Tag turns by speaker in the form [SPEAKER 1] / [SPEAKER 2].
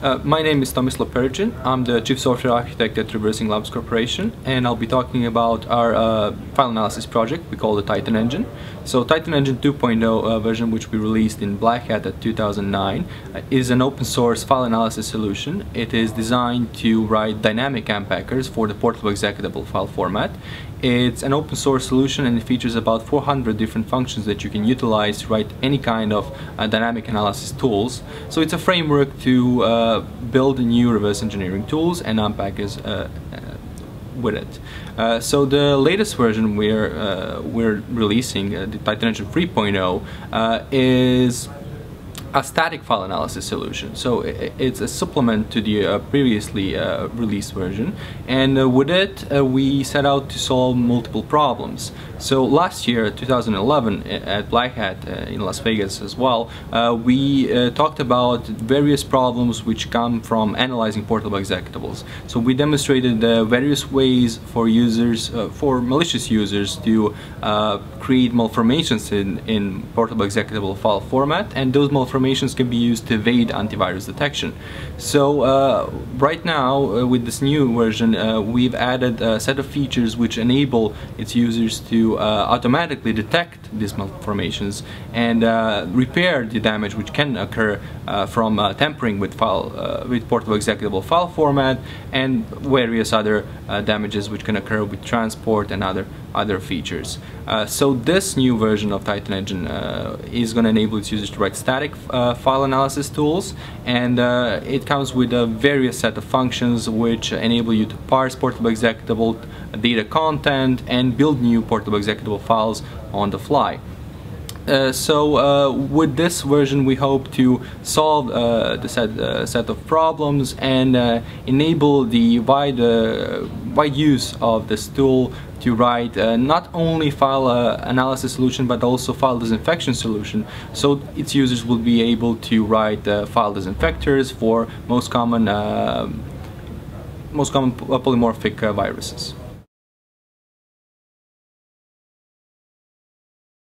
[SPEAKER 1] Uh, my name is Tomislav Pericin. I'm the Chief Software Architect at ReversingLabs Corporation and I'll be talking about our uh, file analysis project we call the TitanEngine. So TitanEngine 2.0 uh, version which we released in Black Hat at 2009 uh, is an open source file analysis solution. It is designed to write dynamic unpackers for the portable executable file format. It's an open source solution and it features about 400 different functions that you can utilize to write any kind of uh, dynamic analysis tools. So it's a framework to build new reverse engineering tools and unpack is uh, uh, with it. Uh, so the latest version we're uh, we're releasing, uh, the TitanEngine 3.0, is a static file analysis solution. So it's a supplement to the uh, previously uh, released version and uh, with it uh, we set out to solve multiple problems. So last year, 2011, at Black Hat uh, in Las Vegas as well, uh, we talked about various problems which come from analyzing portable executables. So we demonstrated various ways for users, for malicious users to create malformations in, in portable executable file format and those malformations can be used to evade antivirus detection. So uh, right now uh, with this new version uh, we've added a set of features which enable its users to uh, automatically detect these malformations and uh, repair the damage which can occur uh, from tampering with file with portable executable file format and various other damages which can occur with transport and other other features. so this new version of TitanEngine is going to enable its users to write static uh, file analysis tools and uh, it comes with a various set of functions which enable you to parse portable executable data content and build new portable executable files on the fly. Uh, so uh, with this version we hope to solve uh, the set, uh, set of problems and uh, enable the wide, wide use of this tool to write not only file analysis solution but also file disinfection solution so its users will be able to write file disinfectors for most common most common polymorphic viruses.